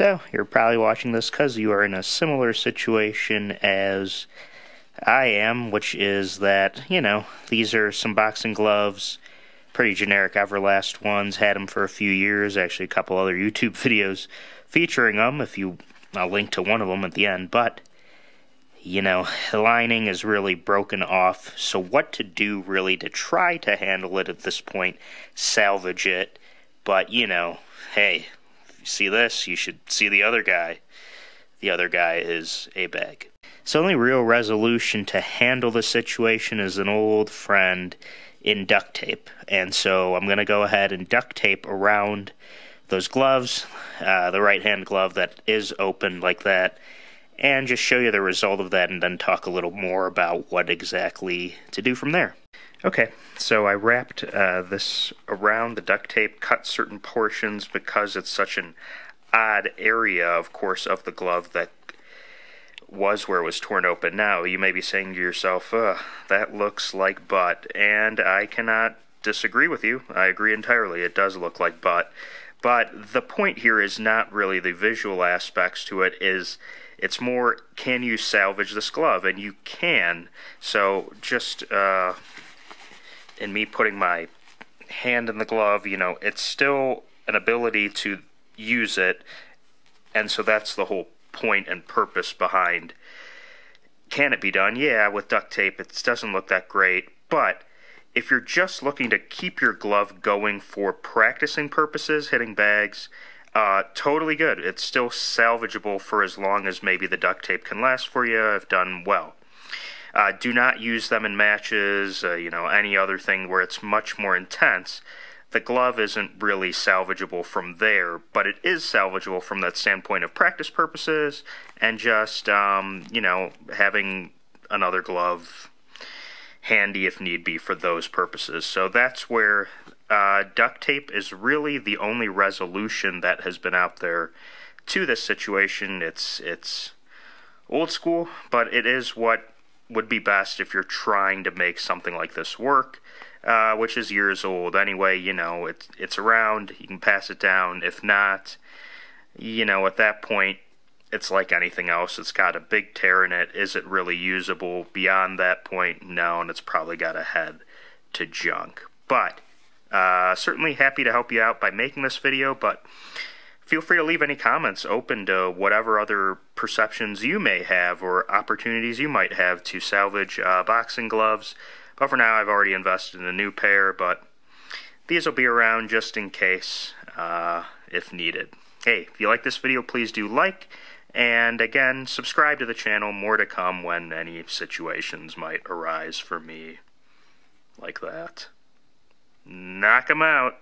So, you're probably watching this because you are in a similar situation as I am, which is that, you know, these are some boxing gloves, pretty generic Everlast ones, had them for a few years, actually, a couple other YouTube videos featuring them, if you, I'll link to one of them at the end, but, you know, the lining is really broken off, so what to do really to try to handle it at this point, salvage it, but, you know, hey, see this, you should see the other guy. The other guy is a bag. So, only real resolution to handle the situation is an old friend in duct tape. And so, I'm going to go ahead and duct tape around those gloves, uh, the right hand glove that is open like that, and just show you the result of that and then talk a little more about what exactly to do from there. Okay, so I wrapped uh, this around the duct tape, cut certain portions because it's such an odd area, of course, of the glove that was where it was torn open. Now, you may be saying to yourself, that looks like butt, and I cannot disagree with you. I agree entirely. It does look like butt. But the point here is not really the visual aspects to it, is it's more can you salvage this glove? And you can. So just uh, in me putting my hand in the glove, you know, it's still an ability to use it. And so that's the whole point and purpose behind can it be done? Yeah, with duct tape, it doesn't look that great. But if you're just looking to keep your glove going for practicing purposes, hitting bags, uh, totally good. It's still salvageable for as long as maybe the duct tape can last for you if done well. Uh, do not use them in matches, uh, you know, any other thing where it's much more intense. The glove isn't really salvageable from there, but it is salvageable from that standpoint of practice purposes and just, um, you know, having another glove handy if need be for those purposes. So that's where uh, duct tape is really the only resolution that has been out there to this situation. It's it's old school, but it is what would be best if you're trying to make something like this work, uh, which is years old anyway. You know, it's it's around. You can pass it down. If not, you know, at that point, it's like anything else. It's got a big tear in it. Is it really usable beyond that point? No, and it's probably got a head to junk. But uh, certainly happy to help you out by making this video. But feel free to leave any comments open to whatever other perceptions you may have or opportunities you might have to salvage uh, boxing gloves. But for now, I've already invested in a new pair, but these will be around just in case uh, if needed. Hey, if you like this video, please do like. And again, subscribe to the channel. More to come when any situations might arise for me like that. Knock 'em out.